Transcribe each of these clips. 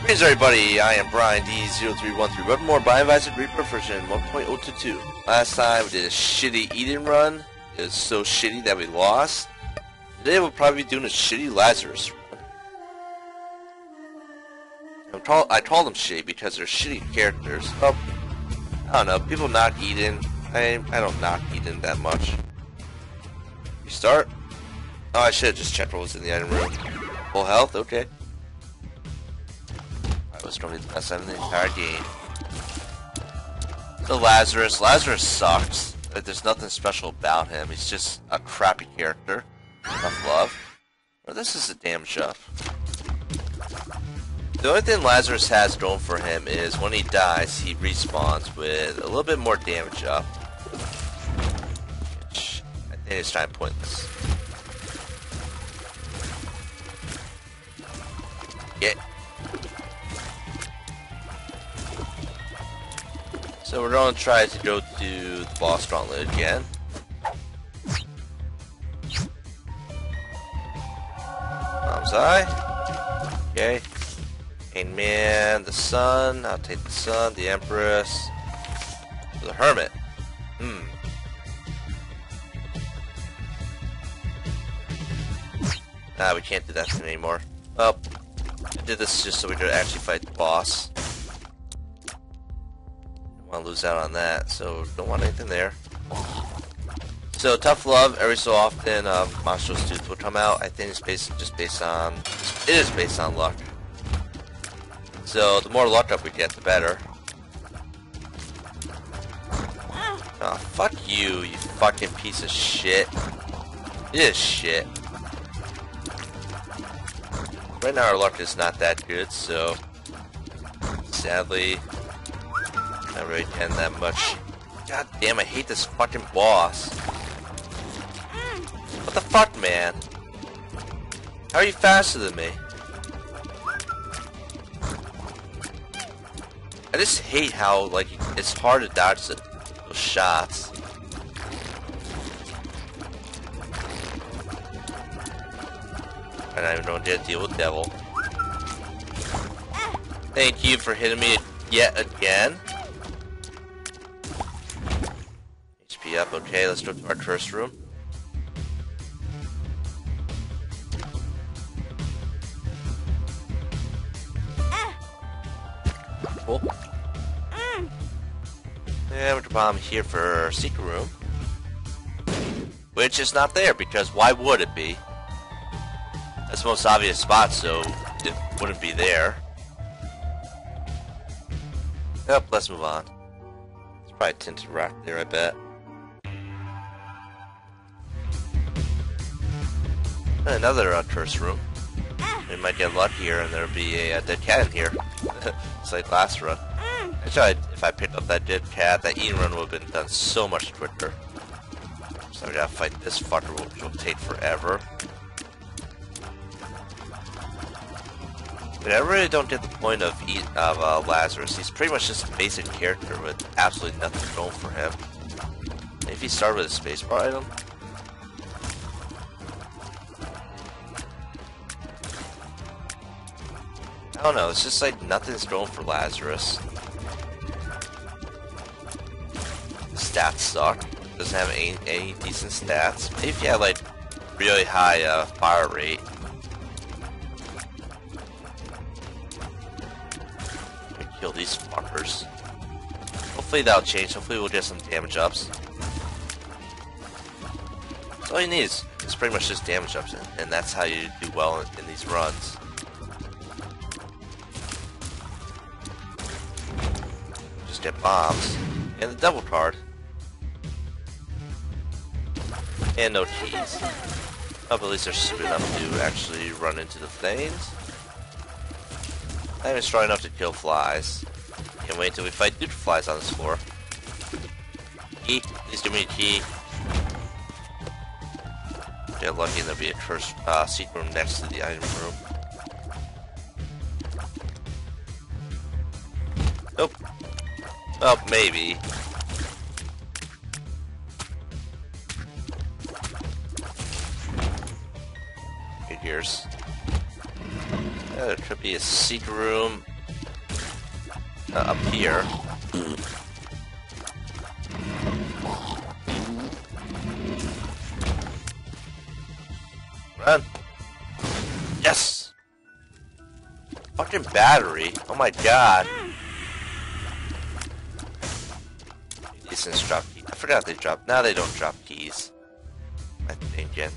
Greetings everybody, I am Brian D0313, Weapon More Biovisor Reaper version 1.022. Last time we did a shitty Eden run. It was so shitty that we lost. Today we'll probably be doing a shitty Lazarus run. I call them shitty because they're shitty characters. Well, I don't know, people knock Eden. I, I don't knock Eden that much. You start? Oh, I should have just checked what was in the item room. Full health? Okay was the in the entire game. So Lazarus. Lazarus sucks. There's nothing special about him. He's just a crappy character. Enough love. Or this is a damn shove. The only thing Lazarus has going for him is when he dies, he respawns with a little bit more damage up. Which I think is kind of pointless. Yeah. So we're going to try to go to the boss gauntlet again. Mom's eye. Okay. And man, the sun. I'll take the sun, the empress. The hermit. Hmm. Ah, we can't do that anymore. Well, I did this just so we could actually fight the boss want to lose out on that, so don't want anything there. So tough love. Every so often, um, Monstrous Tooth will come out. I think it's based just based on it is based on luck. So the more luck up we get, the better. Oh, fuck you, you fucking piece of shit. It is shit. Right now our luck is not that good, so sadly not really getting that much. God damn, I hate this fucking boss. What the fuck, man? How are you faster than me? I just hate how, like, it's hard to dodge the, those shots. I don't even know how to deal with Devil. Thank you for hitting me yet again. Up. Okay, let's go to our curse room. Cool. And we're bomb here for secret room. Which is not there, because why would it be? That's the most obvious spot, so it wouldn't be there. Yep, let's move on. It's probably tinted rock there, I bet. Another uh, curse room. We might get luckier and there'll be a, a dead cat in here. it's like last run. Actually, if I picked up that dead cat, that Eden run would have been done so much quicker. So we gotta fight this fucker, which will take forever. But I really don't get the point of, e of uh, Lazarus. He's pretty much just a basic character with absolutely nothing going for him. If he started with a spacebar item, I don't know, it's just like nothing's going for Lazarus. Stats suck. Doesn't have any, any decent stats. Maybe if you had like really high uh, fire rate. Kill these fuckers. Hopefully that'll change. Hopefully we'll get some damage ups. That's all you need is, is pretty much just damage ups, and, and that's how you do well in, in these runs. Get bombs. And the double card. And no keys. Oh, but at least they're stupid enough to actually run into the flames. Not even strong enough to kill flies. Can't wait until we fight dude flies on this floor. Key. Please give me a key. Get lucky and there'll be a cursed uh, secret room next to the item room. Well, maybe. Figures. Yeah, there could be a secret room uh, up here. Run. Yes! Fucking battery. Oh my god. Forgot they drop. Now they don't drop keys. I think again.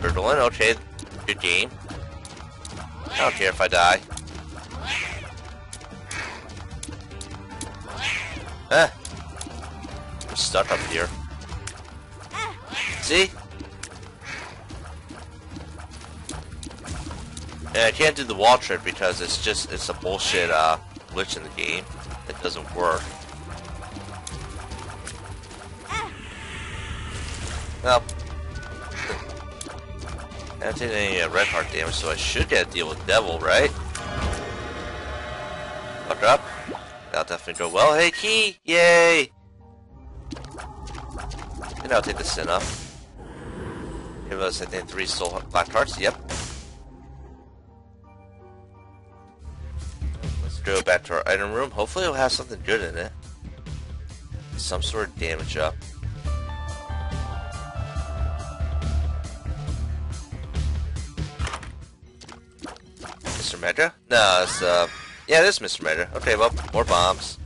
Turtle okay. Good game. I don't care if I die. Eh. I'm stuck up here. See? And I can't do the wall trick because it's just, it's a bullshit uh, glitch in the game. It doesn't work. Well, I don't take any uh, red heart damage, so I should get a deal with Devil, right? Fuck up. That'll definitely go well. Hey, key! Yay! And I'll take the sin off. Give us, I think, three soul black hearts. Yep. Go back to our item room. Hopefully it'll have something good in it. Some sort of damage up. Mr. Mega? No, it's, uh, yeah, it is Mr. Mega. Okay, well, more bombs.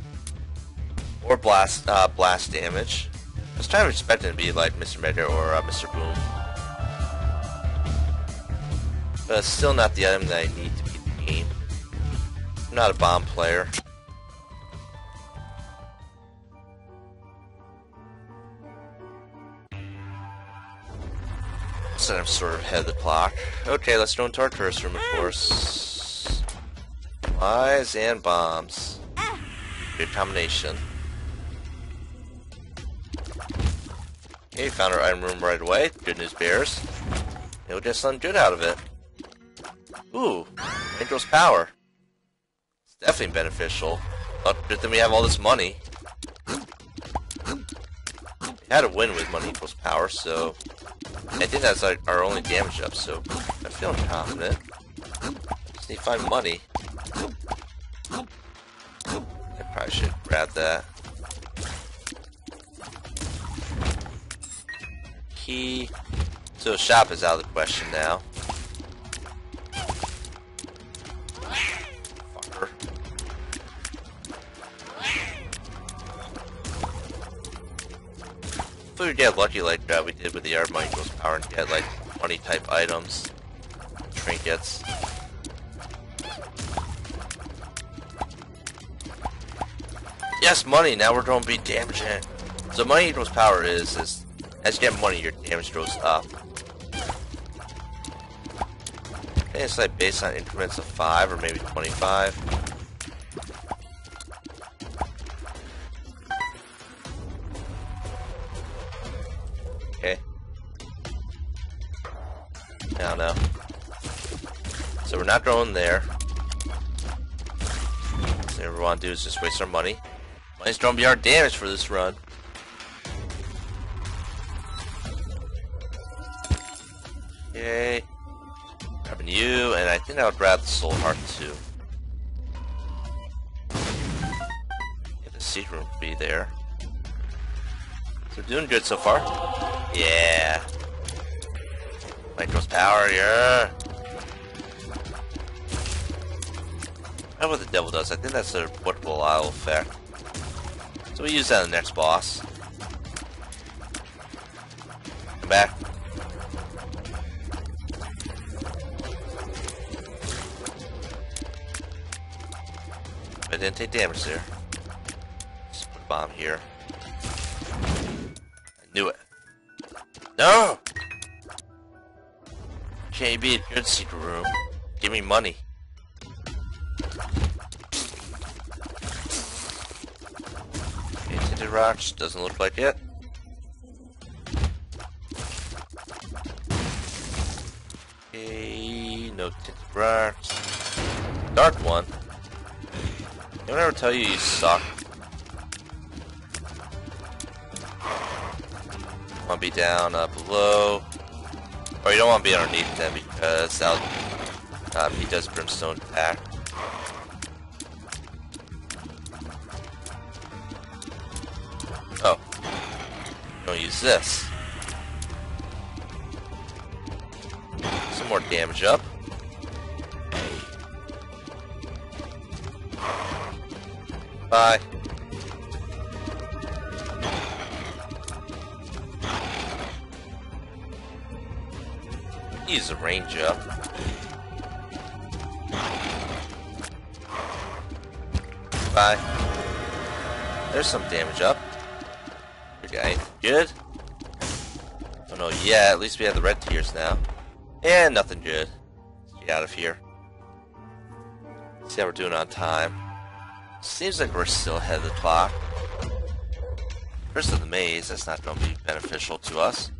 More blast, uh, blast damage. I was kind of expecting to be like Mr. Mega or uh, Mr. Boom. But it's still not the item that I need I'm not a bomb player. So I'm sort of ahead of the clock. Okay, let's go into our room, of ah. course. Flies and bombs. Good combination. Okay, found our item room right away. Good news bears. You'll get something good out of it. Ooh, Angel's power. Definitely beneficial. But thing we have all this money. We had a win with money equals power, so I think that's our only damage up, so I'm feeling confident. Just need to find money. I probably should grab that. Key. So shop is out of the question now. We get lucky like that we did with the Air Michael's power and get like money type items, trinkets. Yes, money. Now we're going to be damaging. So money equals power is is as you get money, your damage goes up. Okay, it's like based on increments of five or maybe twenty-five. We're not going there. What we want to do is just waste our money. Money's going to be our damage for this run. Okay. Grabbing you, and I think I would grab the soul heart too. Yeah, the secret will be there. So we're doing good so far. Yeah. Micro's power, yeah. Know what the devil does. I think that's a portable isle effect. So we use that in the next boss. Come back. I didn't take damage there. Just put a bomb here. I knew it. No! Be a good secret room. Give me money. Rocks. Doesn't look like it. Okay, no tinted rocks. Dark one. Don't ever tell you you suck. Want to be down uh, below. Or you don't want to be underneath them because that'll, um, he does brimstone attack. This. Some more damage up. Bye. Use the range up. Bye. There's some damage up. Okay. Good. Yeah, at least we have the red tears now. And nothing good. Let's get out of here. See how we're doing on time. Seems like we're still ahead of the clock. First of the maze, that's not going to be beneficial to us.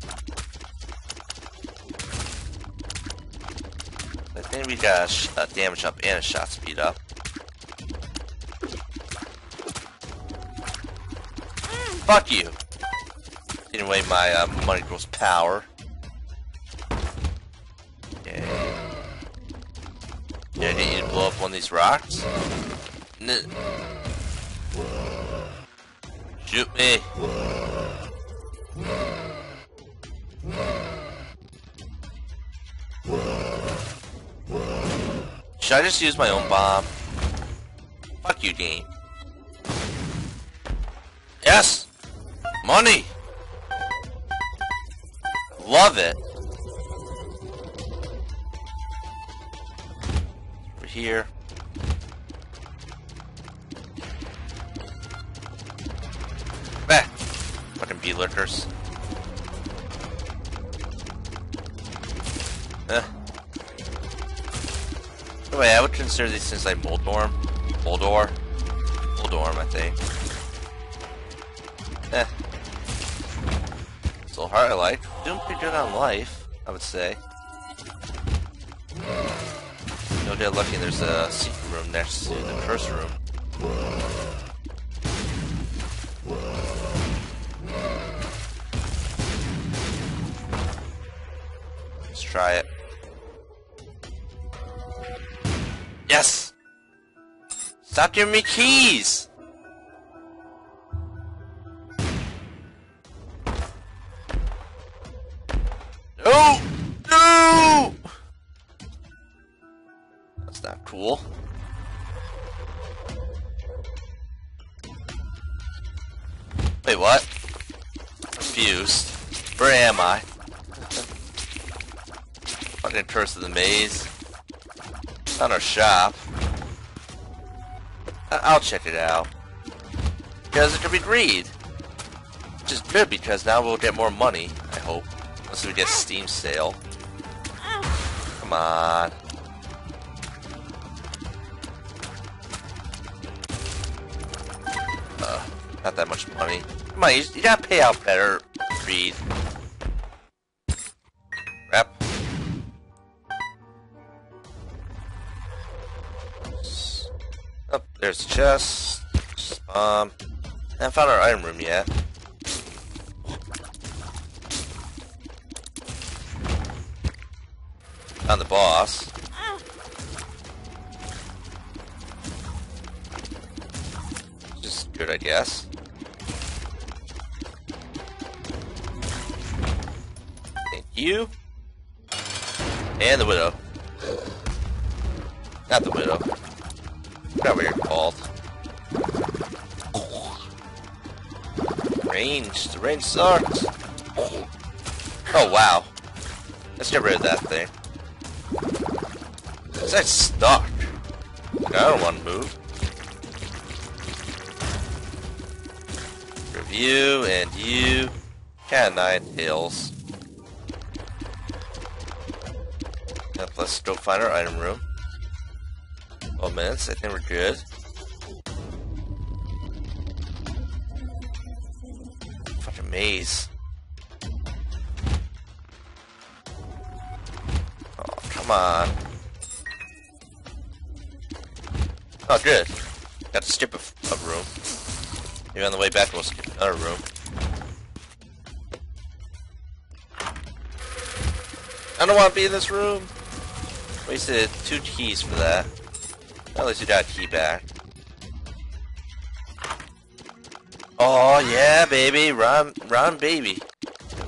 I think we got a, a damage up and a shot speed up. Fuck you! Taking away my uh, money girl's power. Okay. Yeah, I need to blow up one of these rocks. N Shoot me. Should I just use my own bomb? Fuck you, game. Yes! Money! Love it. Over here. Back. Fucking bee lickers. Eh. Anyway, I would consider these things like Moldorm. Moldor. Moldorm, I think. Eh. Still hard I like. Doing pretty good on life, I would say. No get lucky there's a secret room next to the curse room. Let's try it. Yes! Stop giving me keys! Wait, what? Confused. Where am I? Fucking curse of the maze. Not our shop. I I'll check it out. Because it could be greed. Which is good because now we'll get more money, I hope. Unless we get Steam sale. Come on. Not that much money. Come on, you, you gotta pay out better, Reed. Rep. Oh, there's a chest. Um, I haven't found our item room yet. Found the boss. Just good, I guess. You. And the widow. Not the widow. Forgot what you're called. Range. The range sucks. Oh wow. Let's get rid of that thing. Is that stuck? I don't want to move. Review and you. Cat nine hills. Go find our item room. 12 minutes, I think we're good. Fucking maze. Oh, come on. Oh, good. Got to skip a, a room. Maybe on the way back we'll skip another room. I don't want to be in this room. Wasted two keys for that. At least you got a key back. Oh yeah, baby, Ron, Ron, baby,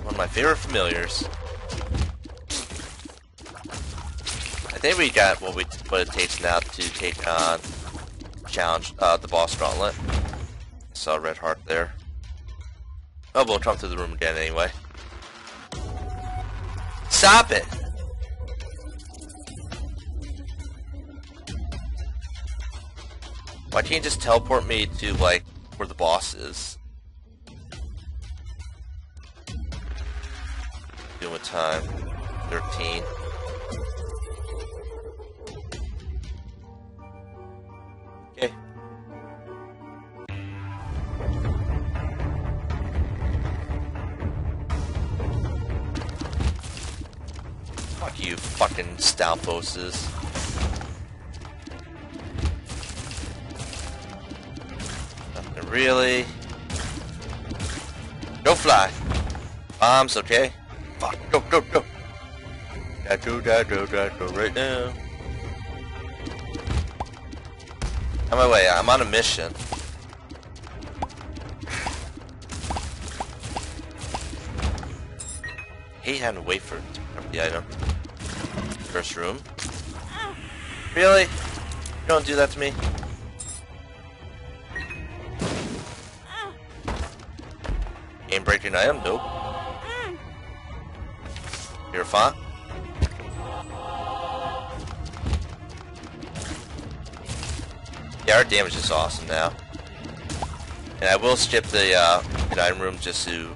one of my favorite familiars. I think we got what we what it takes now to take on challenge uh, the boss gauntlet. Saw red heart there. Oh, we'll come through the room again anyway. Stop it! Why can't you just teleport me to, like, where the boss is? Doing time? 13. Okay. Fuck you fucking Stalfoses. Really? Go fly. Bombs, okay? Fuck, go, go, go. Gotta go, gotta go, go right now. On my way, I'm on a mission. Hate having to wait for the item. First room. Really? You don't do that to me? Game breaking item? Nope. You're fine? Yeah, our damage is awesome now. And I will skip the uh, item room just to...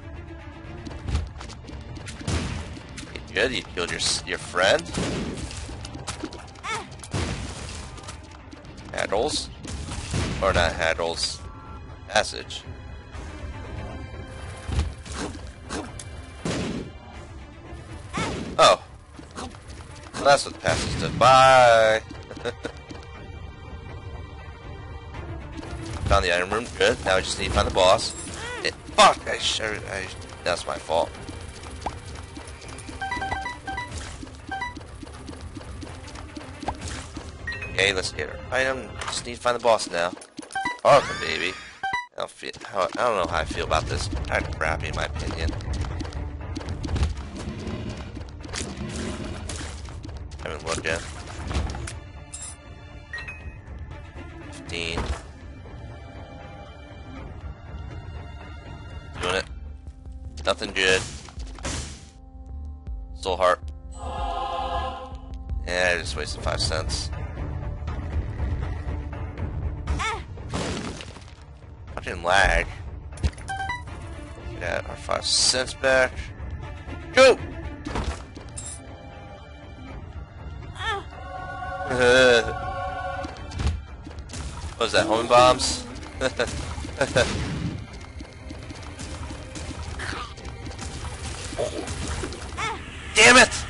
Good, you killed your, your friend. Haddles. Or not Haddles. Passage. That's what the passage did. Bye! Found the item room. Good. Now we just need to find the boss. It, fuck! I sure... I, that's my fault. Okay, let's get her item. Um, just need to find the boss now. Awesome, baby. I don't feel. I don't know how I feel about this. Kind of crappy, in my opinion. Yet. 15. Doing it. Nothing good. Soul heart. Yeah, I just wasted five cents. Fucking lag. Get our five cents back. Was that, homing bombs? Damn it!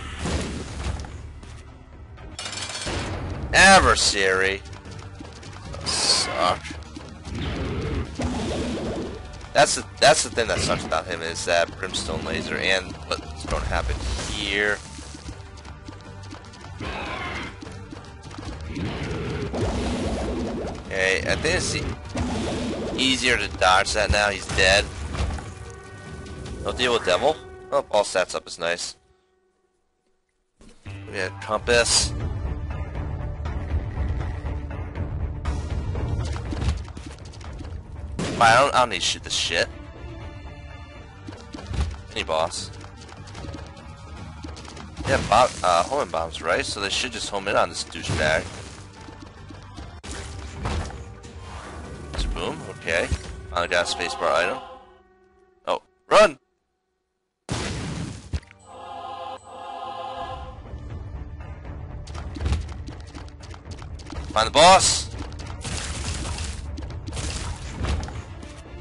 Adversary. Suck. That's the that's the thing that sucks about him is that brimstone laser and what's going to happen here. It's easier to dodge that now. He's dead. No deal with devil. Oh, all stats up is nice. We had compass. I don't, I don't need to shoot this shit. Any boss. Yeah, bomb, uh, homing bombs, right? So they should just home in on this douchebag. Okay. Finally got a spacebar item. Oh, run! Find the boss!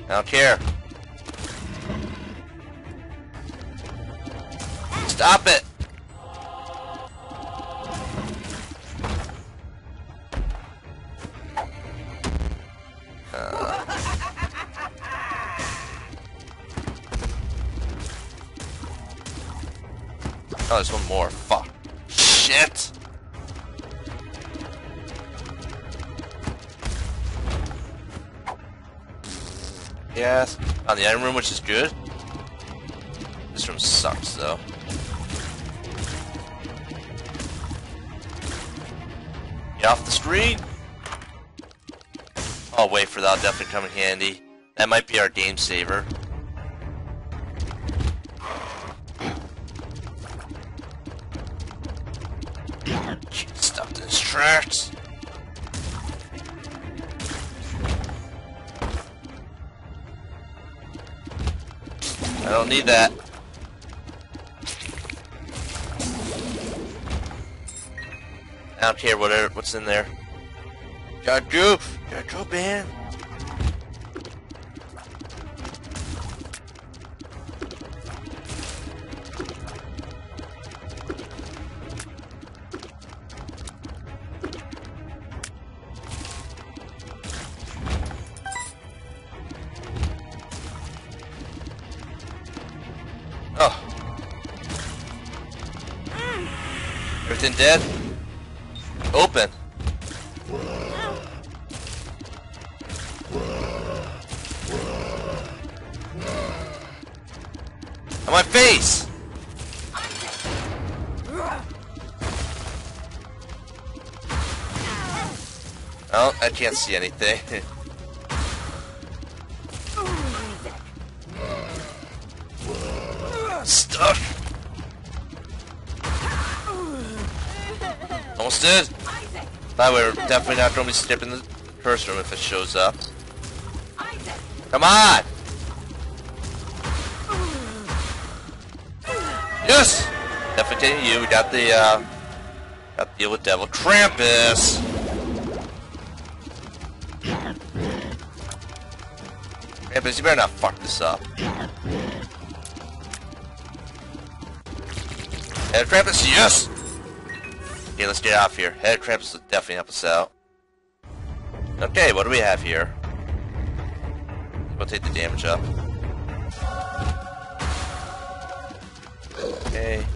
I don't care. Stop it! On the item room, which is good. This room sucks, though. Get off the screen! I'll wait for that. Definitely come in handy. That might be our game saver. Need that. I don't care whatever what's in there. Got goof. Got go man. See anything. Stuck! Almost did! Thought we're definitely not going to be skipping the first room if it shows up. Come on! Yes! Definitely you. We got the, uh, got the deal with Devil Krampus! Krampus, you better not fuck this up. Head Krampus, yes! Okay, let's get out of here. Head Krampus will definitely help us out. Okay, what do we have here? We'll take the damage up. Okay.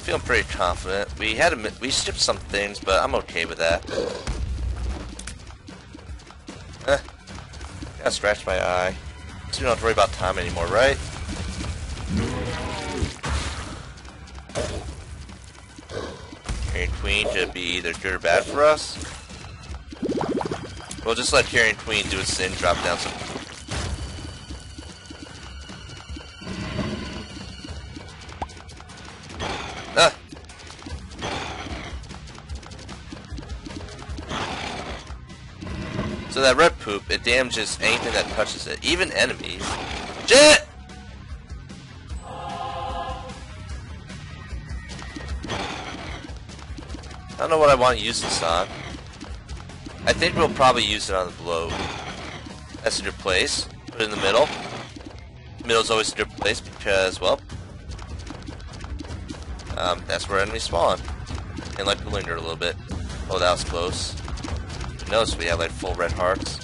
Feeling pretty confident. We had a, we skipped some things, but I'm okay with that. Eh. Gotta scratch my eye. So we don't have to worry about time anymore, right? Carrion Queen to be either good or bad for us. We'll just let Carrion Queen do its thing, drop down some That red poop, it damages anything that touches it, even enemies. Shit! I don't know what I want to use this on. I think we'll probably use it on the globe. That's a good place. Put it in the middle. Middle's always a good place because, well, um, that's where enemies spawn. And like to linger a little bit. Oh, that was close. Notice we have like full red hearts.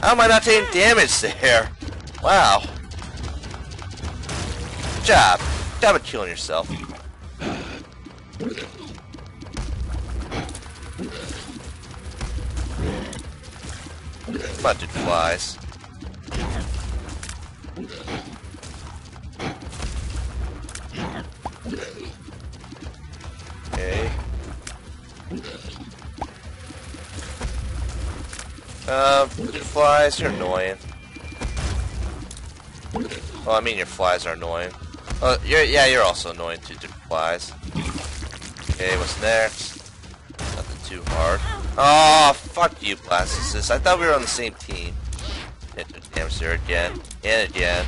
How am I not taking damage there? Wow. Good job. Good job killing yourself. Dude, flies. Uh, flies, you're annoying. Well, I mean your flies are annoying. Oh, you're, yeah, you're also annoying too, dude, flies. Okay, what's next? Nothing too hard. Oh, fuck you, Blastocyst. I thought we were on the same team. Hit the there again. And again.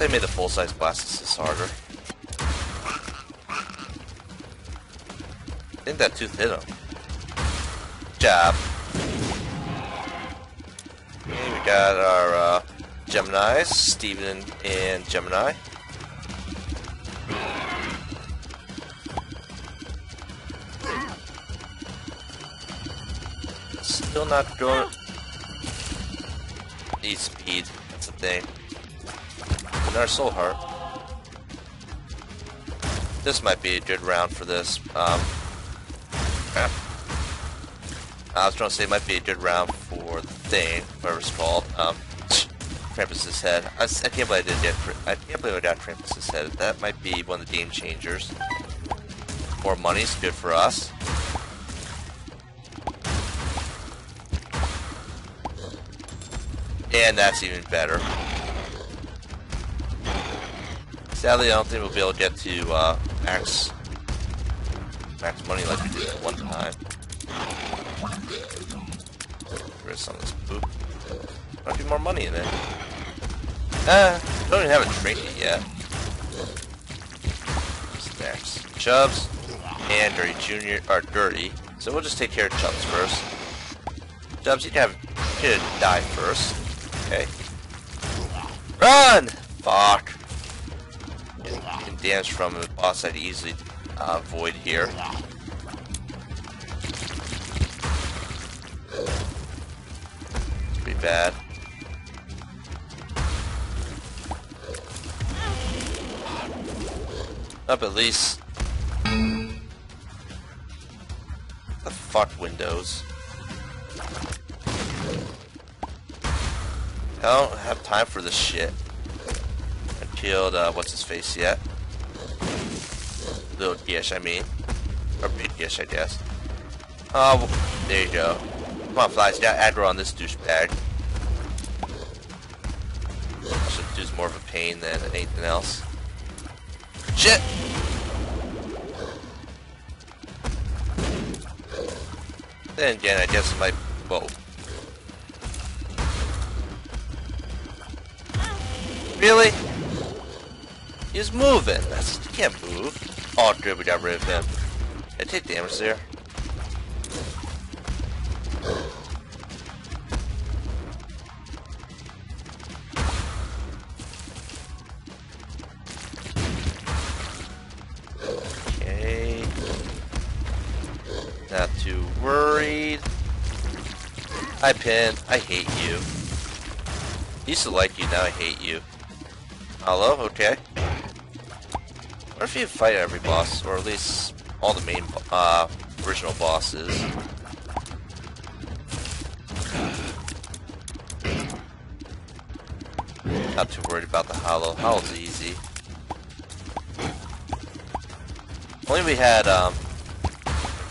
they made the full-size blast harder. I think that tooth hit him. Jab. Okay, we got our uh, Gemini's, Steven and Gemini. Still not going. Need speed, that's the thing. Another soul heart. This might be a good round for this. Um, I was trying to say it might be a good round for the thing, whatever it's called. Um, Krampus's head. I, I, can't believe I did get. I can't believe I got Krampus's head. That might be one of the game changers. More money's good for us. And that's even better. Sadly, I don't think we'll be able to get to uh, max max money like we did at one time. Get some of this poop. Might be more money in it. Ah, don't even have a trinket yet. Next? Chubs and Dirty Junior are dirty, so we'll just take care of Chubs first. Chubs, you can have you can die first. Okay. Run! Fuck. Damage from a boss I'd easily uh, avoid here. Pretty bad. Up at least. The fuck windows. I don't have time for this shit. I killed, uh, what's his face yet? Little Gish, I mean. Or Big Gish, I guess. Oh, there you go. Come on, flies, got aggro on this douchebag. Should do more of a pain than anything else. Shit! Then again, I guess my... Whoa. Really? He's moving. That's, he can't move. Oh, good, we got rid of him. I take damage there. Okay. Not too worried. Hi, Pin. I hate you. Used to like you, now I hate you. Hello? Okay. What if you fight every boss, or at least all the main, uh, original bosses? Not too worried about the Hollow. Hollow's easy. Only we had, um,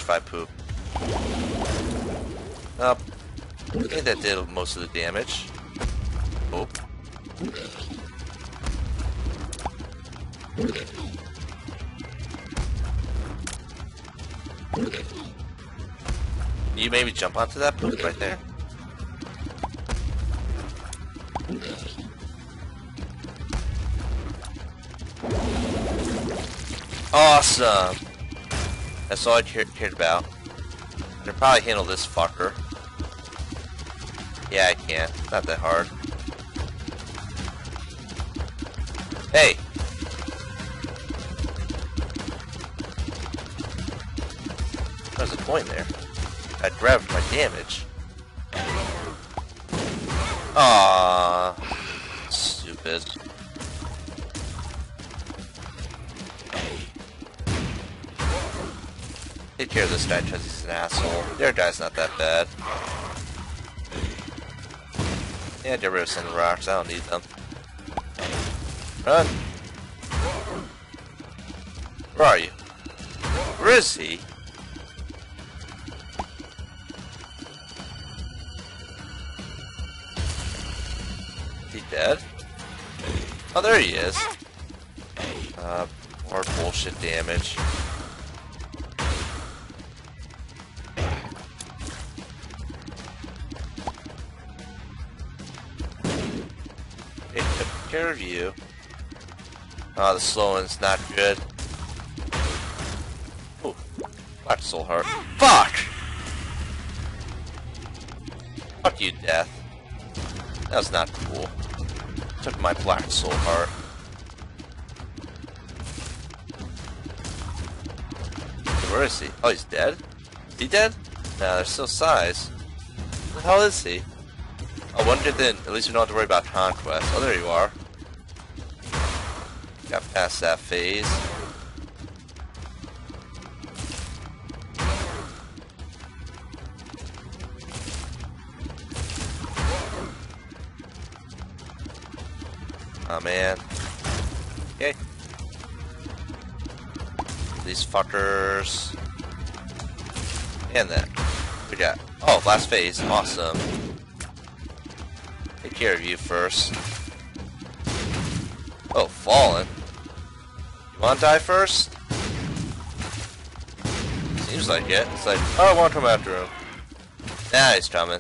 five poop. Up. I think that did most of the damage. Oh. Maybe jump onto that poop right there? Awesome! That's all I cared about. I can probably handle this fucker. Yeah, I can. Not that hard. Hey! There's a coin there. I grabbed my damage. Ah, stupid. Take care of this guy because he's an asshole. Their guy's not that bad. Yeah, get rid of some rocks. I don't need them. Run! Where are you? Where is he? He Oh, there he is. Uh, more bullshit damage. It took care of you. Oh, the slow one's not good. Oh, Black Soul Heart. Fuck! Fuck you, Death. That was not cool. Took my Black Soul Heart. Where is he? Oh, he's dead? Is he dead? No, there's still size. the hell is he? I wonder then. At least we don't have to worry about conquest. Oh, there you are. Got past that phase. Man. Okay. These fuckers. And that. We got. Oh, last phase. Awesome. Take care of you first. Oh, fallen. You wanna die first? Seems like it. It's like, oh, I want to come after him. Nah, he's coming.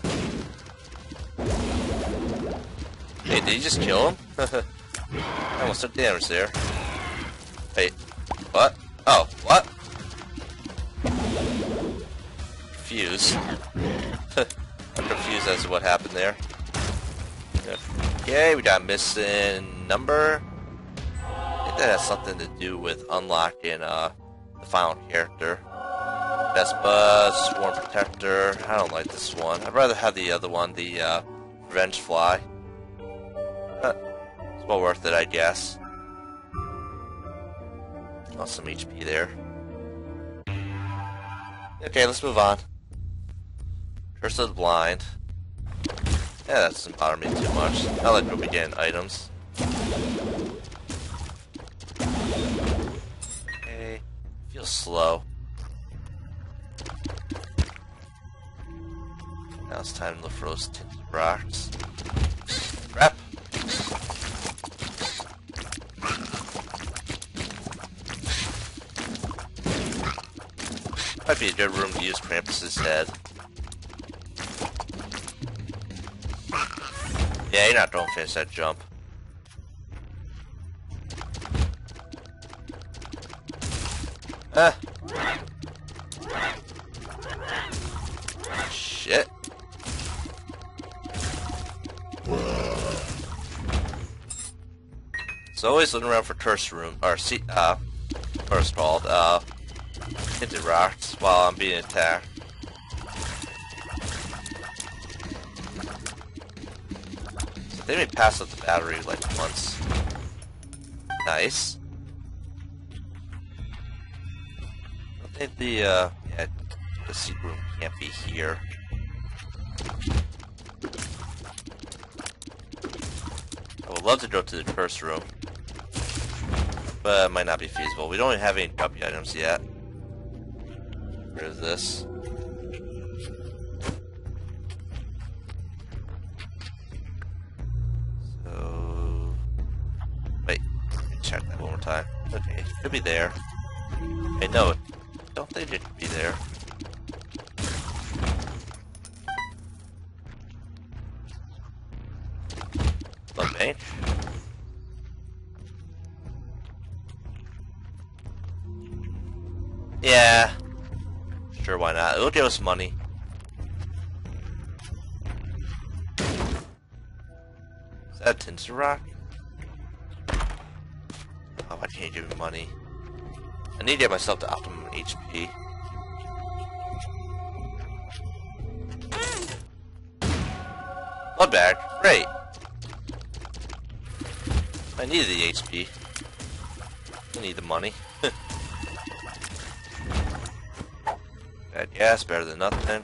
Hey, did he just kill him? I almost took damage there. Wait, what? Oh, what? Confused. I'm confused as to what happened there. Okay, we got missing number. I think that has something to do with unlocking uh, the final character. Best Buzz, Swarm Protector. I don't like this one. I'd rather have the other one, the uh, Revenge Fly. Well worth it, I guess. Got some HP there. Okay, let's move on. Curse of the Blind. Yeah, that doesn't bother me too much. I like when we get items. Okay, feels slow. Now it's time to look for those tinted rocks. Crap! Might be a good room to use Krampus's head. Yeah, you're not don't finish that jump. Ah. Shit. So always looking around for tourist room or see uh what's called uh tinted rocks while I'm being attacked. So they may pass up the battery like once. Nice. I think the uh yeah the secret room can't be here. I would love to go to the first room but it might not be feasible. We don't even have any W items yet. Where is this? So... Wait, check that one more time. Okay, it could be there. I know it. Don't think it could be there. Blood bank. Yeah. Why not? It'll give us money. Is that a tinsel rock? Oh, why can't you give me money? I need to get myself to optimum HP. Blood bag. Great. I need the HP. I need the money. Bad it's better than nothing.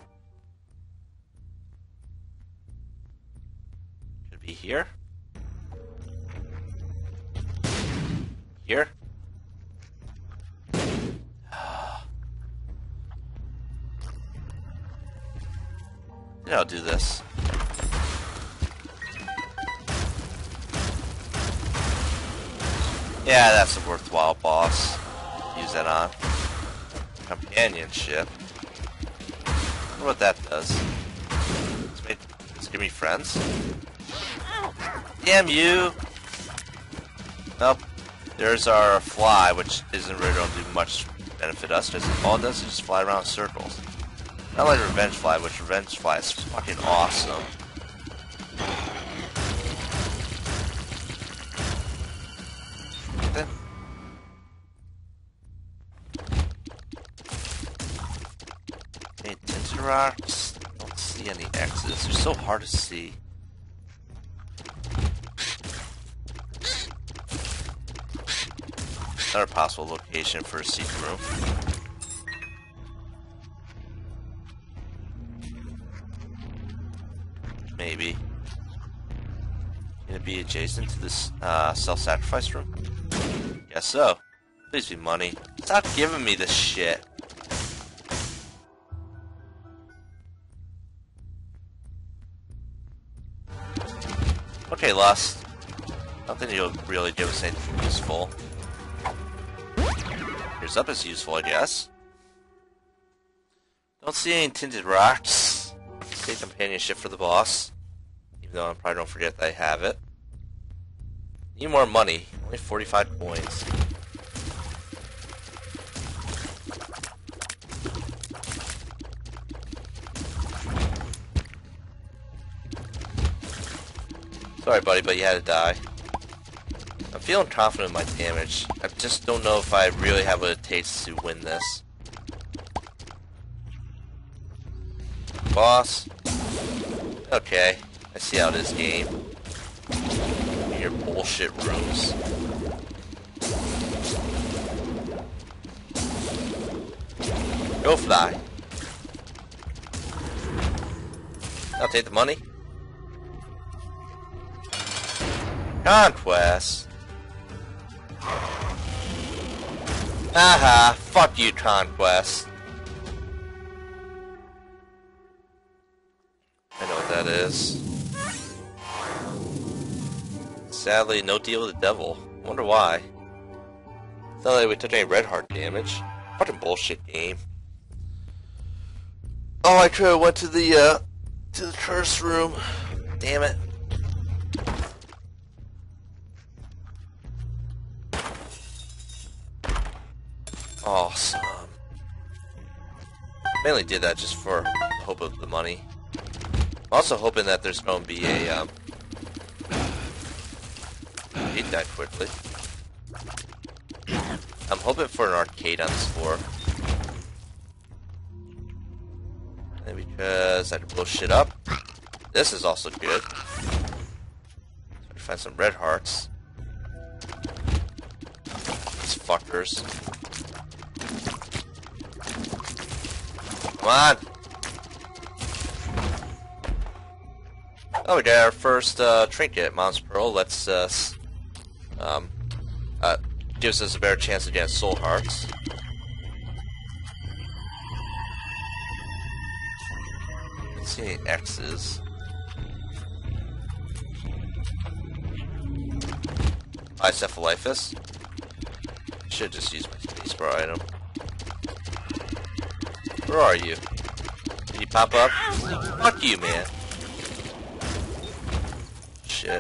Make, let's give me friends. Damn you! Nope. There's our fly, which isn't really going to do much benefit us. It? All it does is just fly around in circles. Not like Revenge Fly, which Revenge Fly is fucking awesome. Rocks. See any X's. They're so hard to see. Another possible location for a secret room. Maybe. It be adjacent to this uh, self-sacrifice room? Guess so. Please be money. Stop giving me this shit. Okay, Lost. Nothing you'll really give us anything useful. Here's up is useful, I guess. Don't see any tinted rocks. See companionship for the boss. Even though I probably don't forget that I have it. Need more money. Only 45 coins. Sorry, buddy, but you had to die. I'm feeling confident in my damage. I just don't know if I really have what it takes to win this. Boss. Okay, I see how it is, game. Your bullshit rooms. Go fly. I'll take the money. Conquest. Aha, fuck you, Conquest. I know what that is. Sadly, no deal with the devil. Wonder why. Not like we took any red heart damage. Fucking bullshit game. Oh, I could have went to the, uh, to the curse room. Damn it. Awesome. Mainly did that just for hope of the money. Also hoping that there's going to be a, um... Died quickly. I'm hoping for an arcade on this floor. And because I can blow shit up. This is also good. Find some red hearts. These fuckers. Come on! Oh, we got our first uh, trinket, Mom's Pearl. Let's, uh, um, uh, gives us a better chance against Soul Hearts. See any X's. Icephaliphus. Should just use my spacebar item. Where are you? Did you pop up? Fuck you, man. Shit.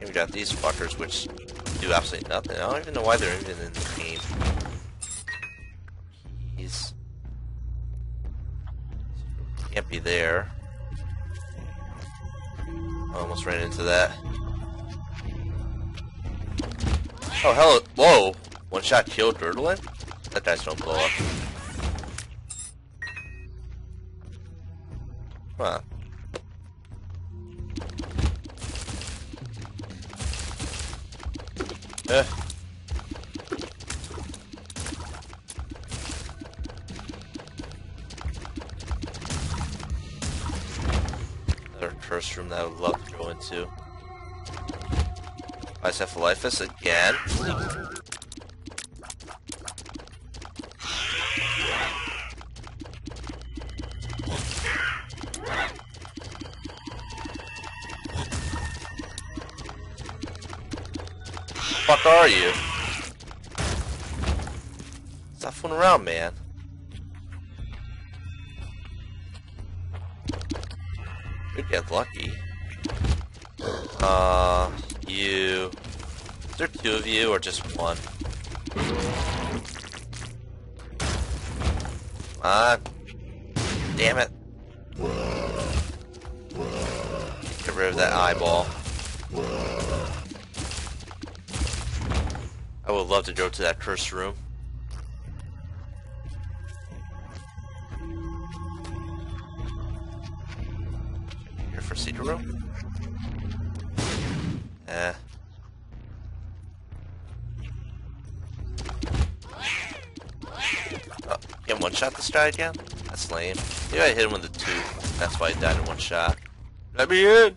And we got these fuckers, which do absolutely nothing. I don't even know why they're even in the game. He's... Can't be there. I Almost ran into that. Oh, hello. Whoa. One shot killed Girdlin? That dice don't blow up. On. Eh. Another curse room that I would love to go into. Icephaliphus again. Two of you or just one? On. Damn it. Get rid of that eyeball. I would love to go to that cursed room. This guy again? That's lame. Maybe I hit him with the two. That's why he died in one shot. Let me in!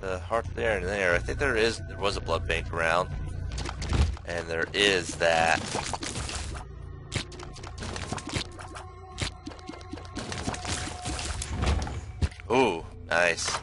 The heart there and there. I think there is there was a blood bank around. And there is that. Ooh, nice.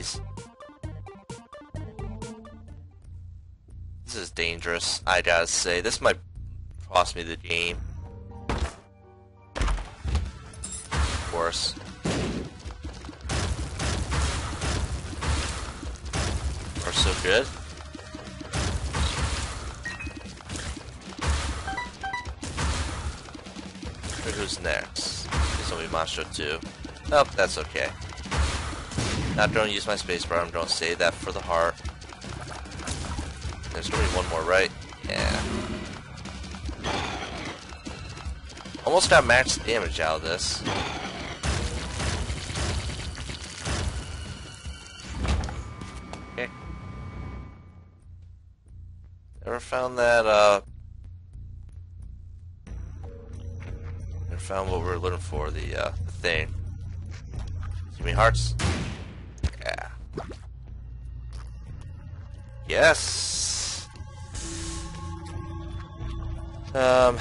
Keys. This is dangerous, I gotta say. This might cost me the game. Of course. We're so good. Who's next? This will be Macho too. Nope, that's okay. Not gonna use my spacebar, I'm gonna save that for the heart. There's gonna be one more, right? Yeah. Almost got max damage out of this. Okay. Never found that, uh... Never found what we are looking for, the, uh, the thing. Give me hearts. Yes! Um...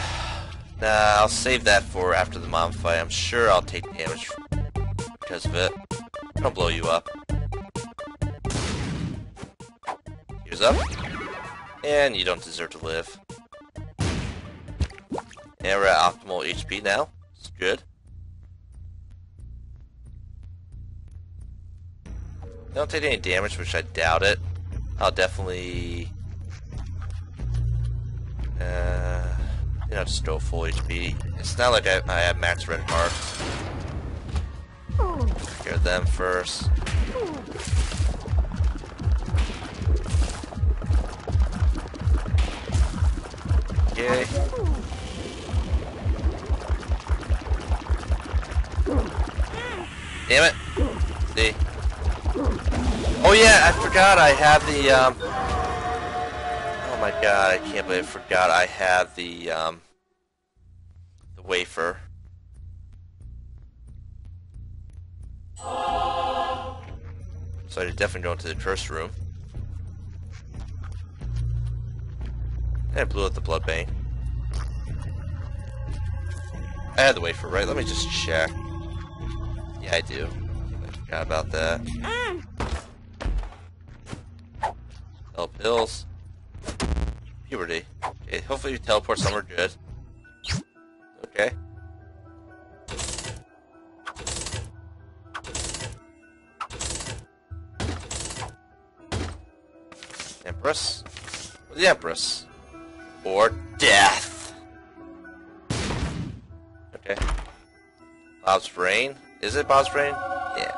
Nah, I'll save that for after the mom fight. I'm sure I'll take damage because of it. I'll blow you up. Here's up. And you don't deserve to live. And we're at optimal HP now. It's good. Don't take any damage, which I doubt it. I'll definitely... Uh... You know, just go full HP. It's not like I, I have max red hearts. Get them first. Okay. Damn it. See. Oh yeah, I forgot I have the, um... Oh my god, I can't believe I forgot I have the, um... The wafer. So I definitely go into the first room. And I blew out the blood bank. I had the wafer, right? Let me just check. Yeah, I do. I forgot about that. Help pills. Puberty. Okay, hopefully you teleport somewhere good. Okay. Empress? The Empress. or death. Okay. Bob's brain. Is it Bob's brain? Yeah.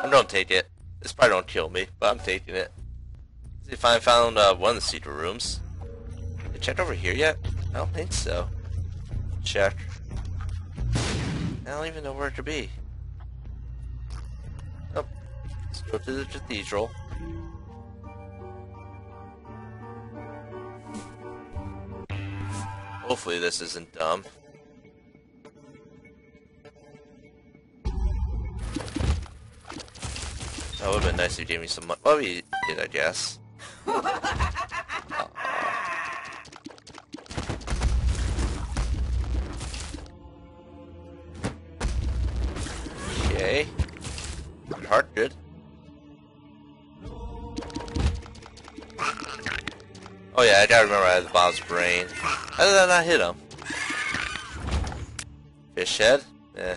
I'm gonna take it. This probably don't kill me, but I'm taking it. See if I found uh, one of the secret rooms. They checked over here yet? I don't think so. Check. I don't even know where to be. Oh, let's go to the cathedral. Hopefully this isn't dumb. That would have been nice if you gave me some money. Well, you did, I guess. Okay. Heart good. Oh yeah, I gotta remember I had the Bob's brain. How did I not hit him? Fish head? Eh.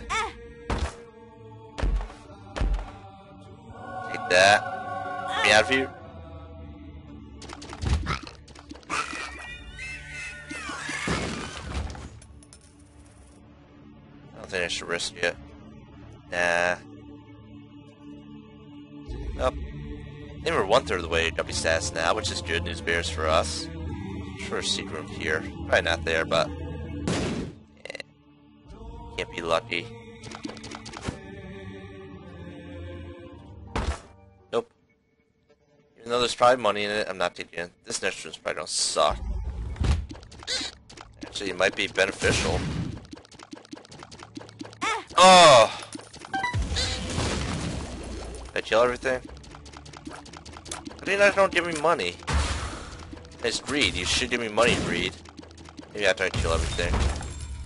Take that. Get me out of here. Should risk it. Nah. Nope. Think we're one third of the way to W stats now, which is good news bears for us. Sure, secret room here. Probably not there, but eh. can't be lucky. Nope. Even though there's probably money in it, I'm not taking it. This next room's probably gonna suck. Actually, it might be beneficial. Oh! I kill everything? I mean, that don't give me money. It's greed. You should give me money, greed. Maybe after I kill everything.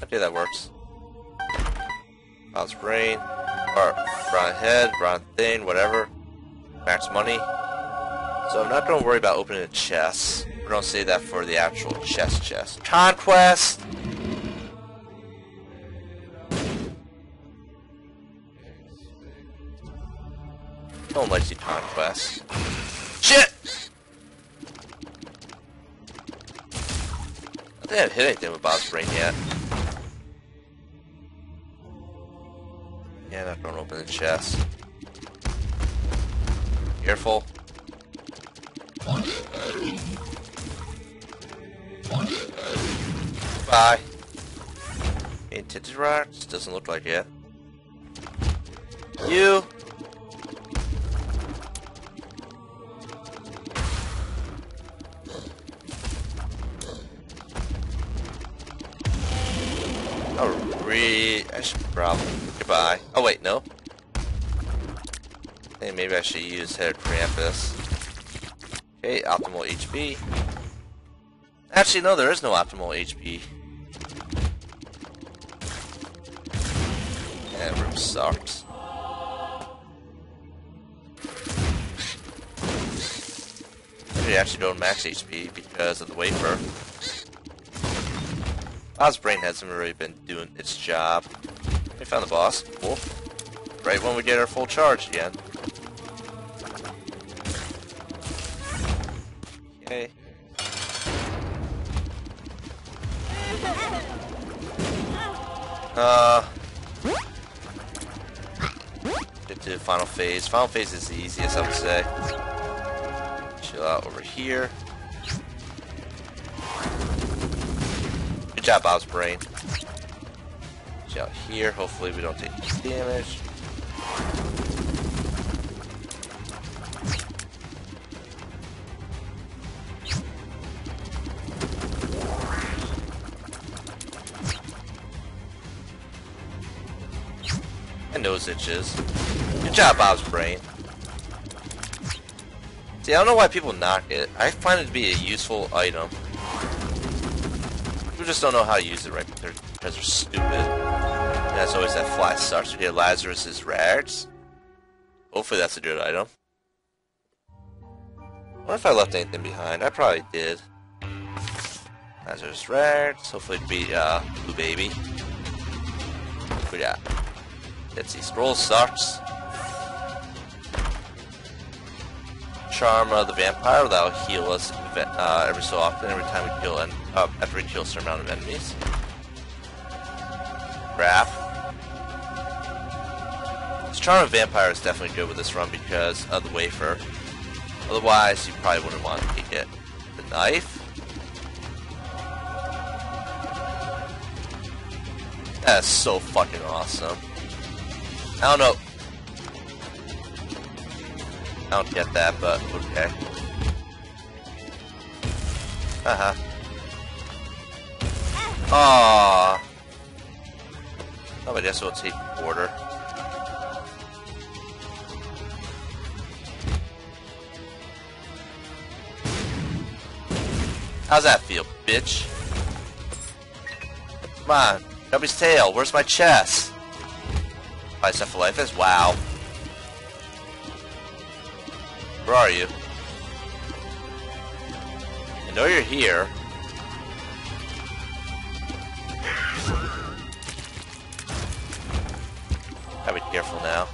I Okay, that works. Bob's brain. Or brown head, brown thing, whatever. Max money. So I'm not going to worry about opening a chest. We're going to save that for the actual chest chest. Conquest! No one likes the conquest. Shit! I think I've hit anything with Bob's brain yet. Yeah, not gonna open the chest. Careful. Bye. Any tinted rocks? Doesn't look like it. You! Probably... Goodbye. Oh, wait, no. Hey, maybe I should use Head Krampus. Okay, optimal HP. Actually, no, there is no optimal HP. Yeah, room sucks. Maybe I actually go max HP because of the wafer. Bob's brain hasn't really been doing its job. We found the boss. Cool. Right when we get our full charge again. Okay. Uh. Get to the final phase. Final phase is the easiest, I would say. Chill out over here. Good job, Bob's brain. Out here. Hopefully we don't take damage. My nose itches. Good job, Bob's brain. See, I don't know why people knock it. I find it to be a useful item. People just don't know how to use it right because they're, because they're stupid. That's always that fly sucks. Get Lazarus's rags. Hopefully that's a good item. What if I left anything behind? I probably did. Lazarus rags. Hopefully it'd be uh, Blue Baby. But yeah. Let's see. Scroll sucks. Charm uh, the vampire. That'll heal us uh, every so often, every time we kill and uh, after we kill a certain amount of enemies. Graph. This Charm of Vampire is definitely good with this run because of the wafer. Otherwise, you probably wouldn't want to get. The knife. That's so fucking awesome. I don't know. I don't get that, but okay. Uh-huh. Aww. Oh, I guess we'll take order. How's that feel, bitch? Come on. Guppy's tail. Where's my chest? Bicephalifus? Wow. Where are you? I know you're here. Gotta be careful now.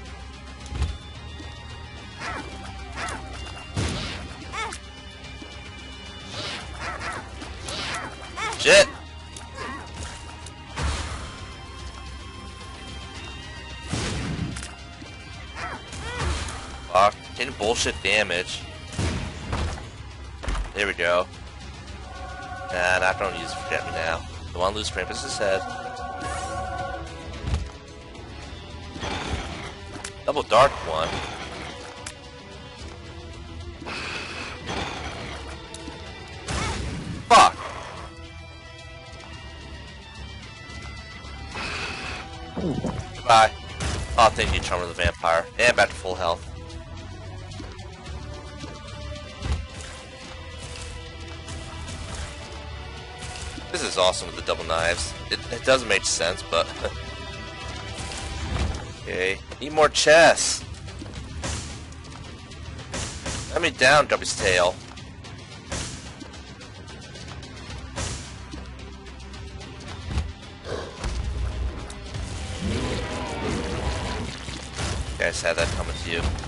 Shit! Taking bullshit damage. There we go. Nah, not gonna use Forget Me Now. The one lose Krampus' head. Double Dark one. Fuck! Goodbye. Oh, thank you, of the Vampire. And back to full health. This is awesome with the double knives. It, it doesn't make sense, but... okay. Need more chests! Let me down, Guppy's tail. You guys had that coming to you.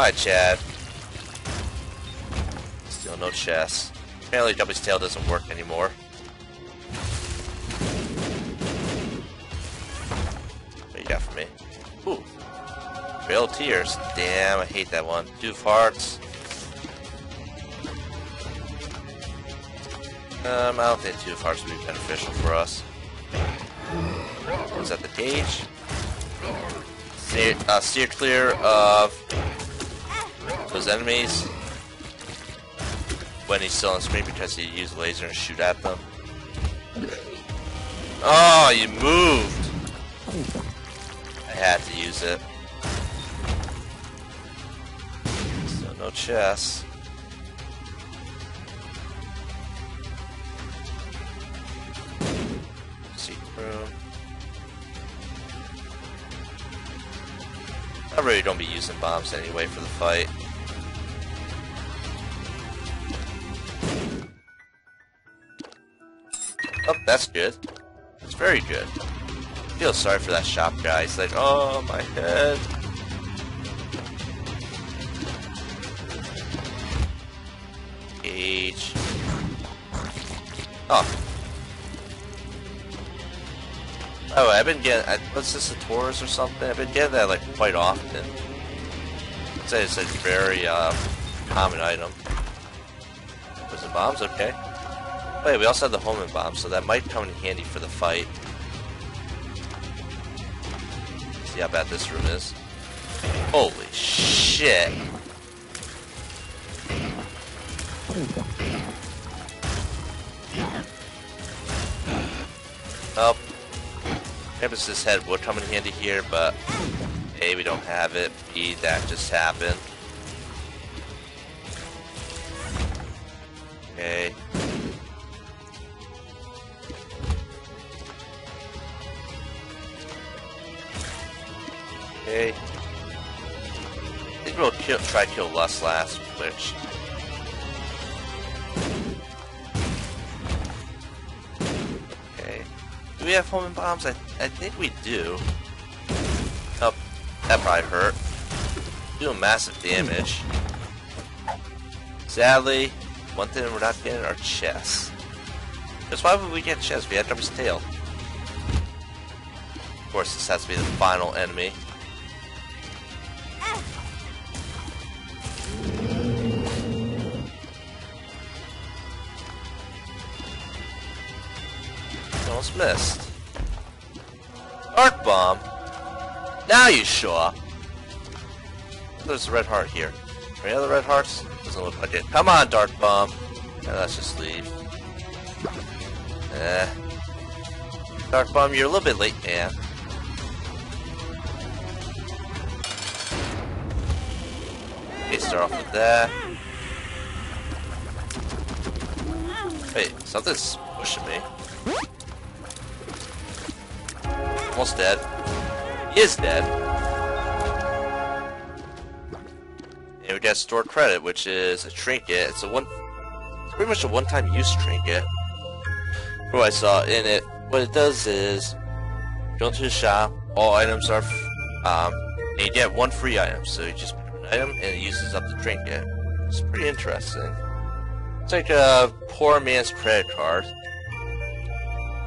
Bye, Chad. Still no chest. Apparently Guppy's tail doesn't work anymore. What you got for me? Ooh. Trail Tears. Damn, I hate that one. Doof Hearts. Um, I don't think Doof Hearts would be beneficial for us. Was that the cage? Steer, uh, steer clear of those enemies when he's still on screen because he used laser and shoot at them. Oh, you moved! I had to use it. No chest. Secret room. I really don't be using bombs anyway for the fight. That's good. That's very good. I feel sorry for that shop guy. He's like, oh, my head. H. Oh. Oh, I've been getting, what's this, a Taurus or something? I've been getting that like quite often. I'd say it's a very uh, common item. Prison bombs, okay. Oh yeah, we also have the homing bomb, so that might come in handy for the fight. See how bad this room is. Holy shit! Oh, Nemesis head would come in handy here, but A, we don't have it. B, that just happened. Okay. I think we'll kill, try kill Lust last, which... Okay. Do we have homing bombs? I I think we do. Oh, that probably hurt. Doing massive damage. Sadly, one thing we're not getting are chests. Because why would we get chests? We had Jumper's tail. Of course, this has to be the final enemy. Almost missed. Arc bomb. Now you show up. There's a red heart here. Any other red hearts? Doesn't look like it. Come on, Dark Bomb. Yeah, let's just leave. Eh. Dark Bomb, you're a little bit late, man. Okay, start off with that. Wait, something's pushing me. Almost dead. He is dead. And we got store credit, which is a trinket. It's a one, it's pretty much a one-time use trinket. What I saw in it, what it does is, go into the shop, all items are, um, and you get one free item. So you just pick an item and it uses up the trinket. It's pretty interesting. It's like a poor man's credit card.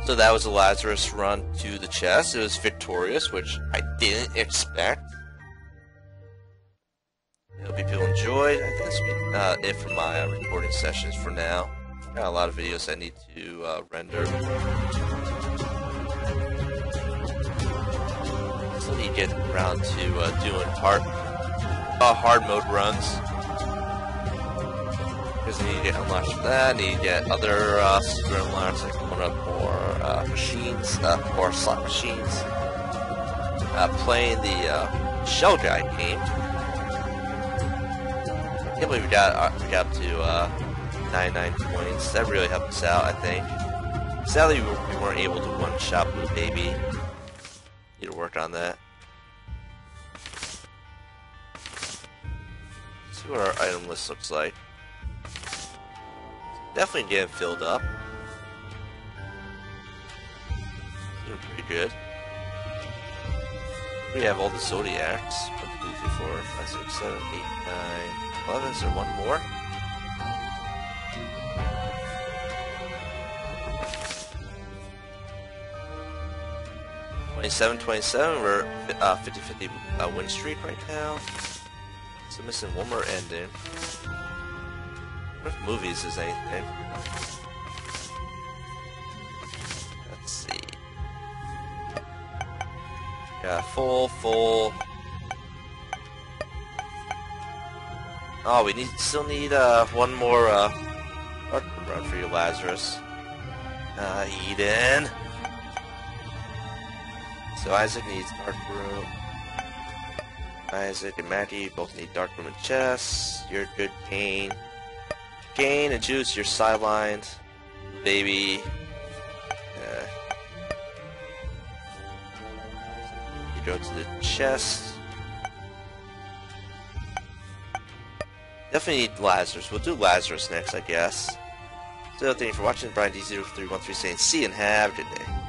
So that was a Lazarus run to the chest. It was victorious, which I didn't expect. I hope you people enjoyed. I think be uh, it for my uh, recording sessions for now. Got a lot of videos I need to uh, render. Need to get around to uh, doing hard, uh, hard mode runs. Because I need to for that. I need to get other uh, super unlocks like one up more uh, machines, uh, or slot machines. Uh, playing the uh, Shell Guide game. I can't believe we got uh, we got up to uh, 99 points. That really helped us out, I think. Sadly, we weren't able to one-shot Blue Baby. Need to work on that. see what our item list looks like. Definitely getting filled up. Doing pretty good. We have all the Zodiacs. 1, 2, 3, 4, 5, 6, 7, 8, 9, 11. Is there one more? Twenty-seven, twenty-seven. We're uh, 50-50 uh, win streak right now. So missing one more ending. What if movies is anything? Let's see. Yeah, full, full. Oh, we need still need uh one more uh run for you, Lazarus. Uh, Eden. So Isaac needs dark room. Isaac and Maggie both need dark room and chess. You're good, Cain. Cain and Juice, you're sidelined. Baby. Uh, you go to the chest. Definitely need Lazarus. We'll do Lazarus next, I guess. So thank you for watching. Brian D0313 saying see and have a good day.